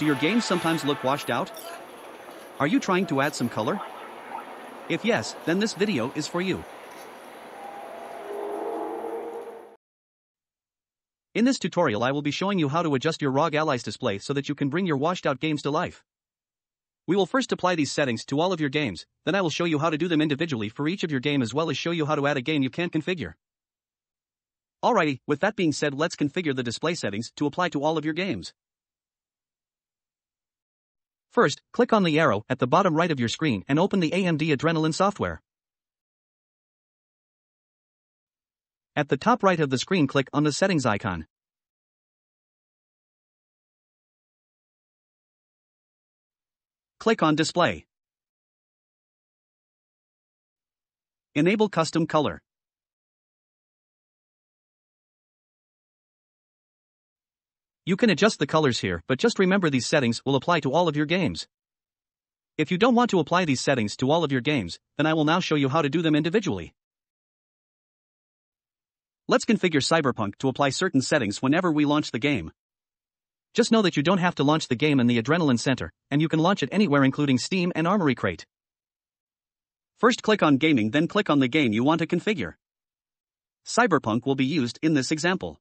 Do your games sometimes look washed out? Are you trying to add some color? If yes, then this video is for you. In this tutorial I will be showing you how to adjust your ROG Ally's display so that you can bring your washed out games to life. We will first apply these settings to all of your games, then I will show you how to do them individually for each of your game as well as show you how to add a game you can't configure. Alrighty, with that being said let's configure the display settings to apply to all of your games. First, click on the arrow at the bottom right of your screen and open the AMD Adrenalin software. At the top right of the screen click on the settings icon. Click on Display. Enable Custom Color. You can adjust the colors here, but just remember these settings will apply to all of your games. If you don't want to apply these settings to all of your games, then I will now show you how to do them individually. Let's configure Cyberpunk to apply certain settings whenever we launch the game. Just know that you don't have to launch the game in the Adrenaline Center, and you can launch it anywhere including Steam and Armoury Crate. First click on Gaming then click on the game you want to configure. Cyberpunk will be used in this example.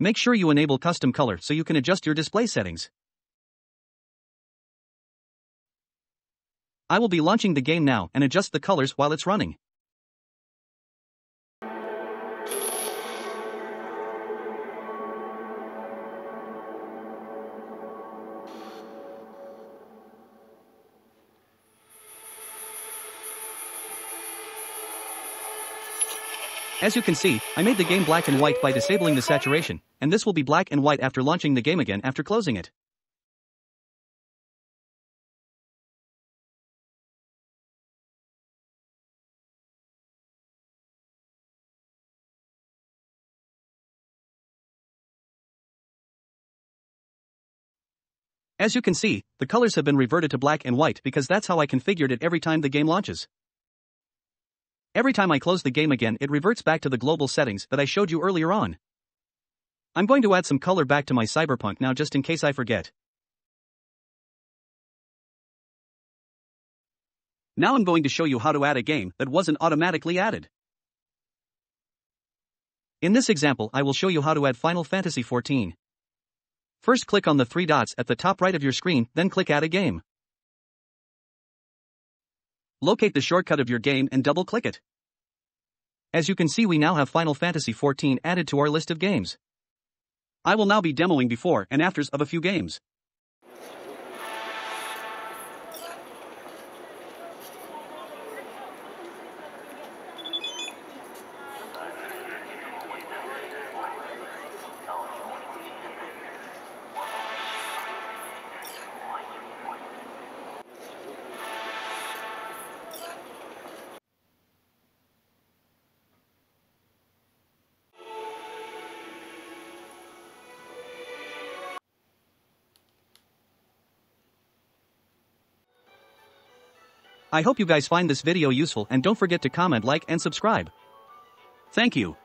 Make sure you enable custom color so you can adjust your display settings. I will be launching the game now and adjust the colors while it's running. As you can see, I made the game black and white by disabling the saturation, and this will be black and white after launching the game again after closing it. As you can see, the colors have been reverted to black and white because that's how I configured it every time the game launches. Every time I close the game again it reverts back to the global settings that I showed you earlier on. I'm going to add some color back to my Cyberpunk now just in case I forget. Now I'm going to show you how to add a game that wasn't automatically added. In this example I will show you how to add Final Fantasy XIV. First click on the three dots at the top right of your screen, then click Add a Game. Locate the shortcut of your game and double-click it. As you can see we now have Final Fantasy XIV added to our list of games. I will now be demoing before and afters of a few games. I hope you guys find this video useful and don't forget to comment like and subscribe. Thank you.